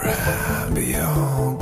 Grab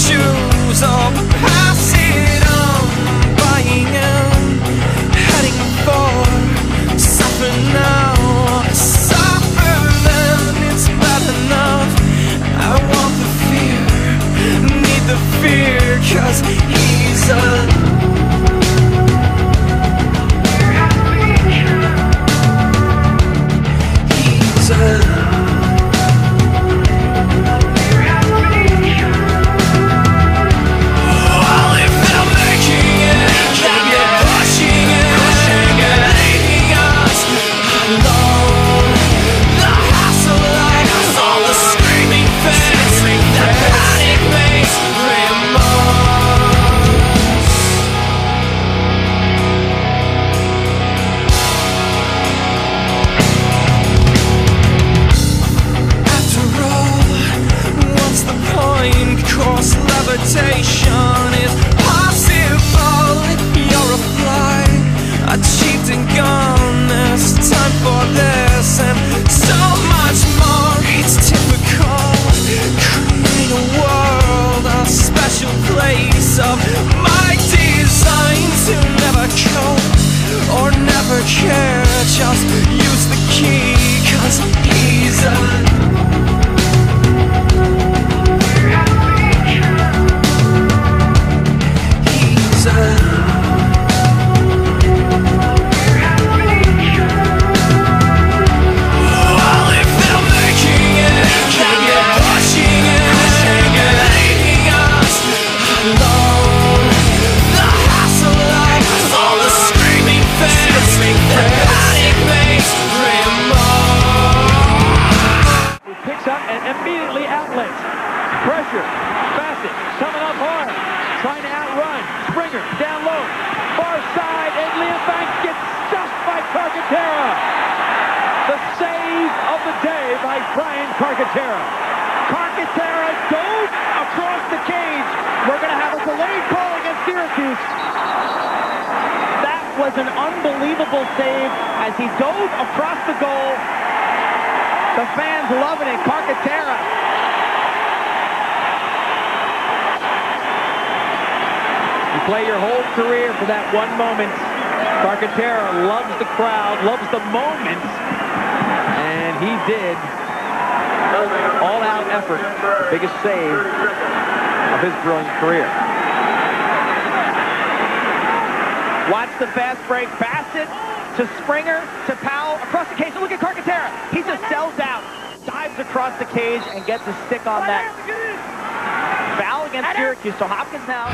shoes teleportation is possible. Your reply, achieved and gone. There's time for this and so much more. It's typical. Create a world, a special place of my design to never cope or never care. Just use the key, cause and immediately outlets. Pressure. Bassett coming up hard. Trying to outrun. Springer down low. Far side and Liam Banks gets stuffed by Carcaterra. The save of the day by Brian Carcaterra. Carcaterra dove across the cage. We're going to have a delayed call against Syracuse. That was an unbelievable save as he dove across the goal. The fans loving it. Carcaterra. You play your whole career for that one moment. Carcaterra loves the crowd, loves the moment. And he did all-out effort. The biggest save of his brilliant career. Watch the fast break. Bassett to Springer to Powell across the cage. Look at Carcaterra. He just sells out, dives across the cage, and gets a stick on that foul against Syracuse. So Hopkins now.